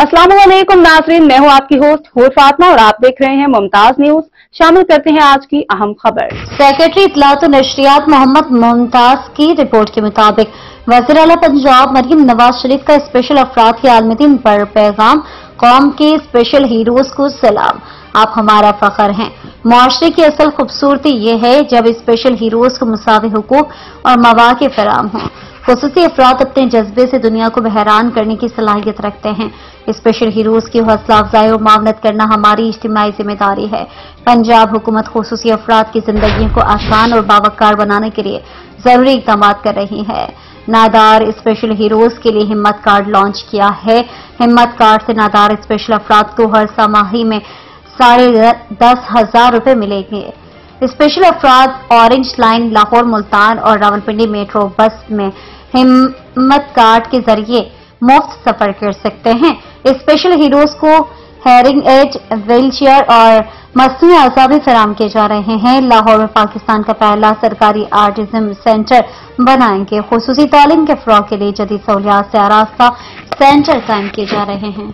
वालेकुम नाजरीन, मैं हूँ आपकी होस्ट हुर फातमा और आप देख रहे हैं मुमताज़ न्यूज़। शामिल करते हैं आज की अहम खबर। सेक्रेटरी इतलात नशरियात मोहम्मद मुमताज़ की रिपोर्ट के मुताबिक, वज़ीर अला पंजाब मरीम नवाज़ शरीफ का स्पेशल अफराद के आलमी दिन पर पैगाम, कौम के स्पेशल हीरोज को सलाम। आप हमारा फखर हैं। मुआरे की असल खूबसूरती ये है जब स्पेशल हीरोज को मुसावी हुकूक और मवाक़ फराम हों। खसूसी अफराद अपने जज्बे से दुनिया को बहरान करने की सलाहियत रखते हैं। स्पेशल हीरोज की हौसला अफजाई और मामलत करना हमारी इज्तमाही ज़िम्मेदारी है। पंजाब हुकूमत खसूसी अफराद की ज़िंदगी को आसान और बावकार बनाने के लिए ज़रूरी इकदाम कर रही है। नादार स्पेशल हीरोज के लिए हिम्मत कार्ड लॉन्च किया है। हिम्मत कार्ड से नादार स्पेशल अफराद को हर समाही में साढ़े दस हज़ार रुपए मिलेंगे। स्पेशल अफराद ऑरेंज लाइन, लाहौर मुल्तान और रावलपिंडी मेट्रो बस में हिम्मत कार्ड के ज़रिए मुफ़्त सफ़र कर सकते हैं। स्पेशल हीरोज को हेरिंग एज व्हील चेयर और मसनू अजा भी फराम किए जा रहे हैं। लाहौर में पाकिस्तान का पहला सरकारी आर्टिज्म सेंटर बनाएँगे। खसूसी तालीम के फरोग के लिए जदीद सहूलियात से आरास्ता सेंटर कायम किए जा रहे हैं।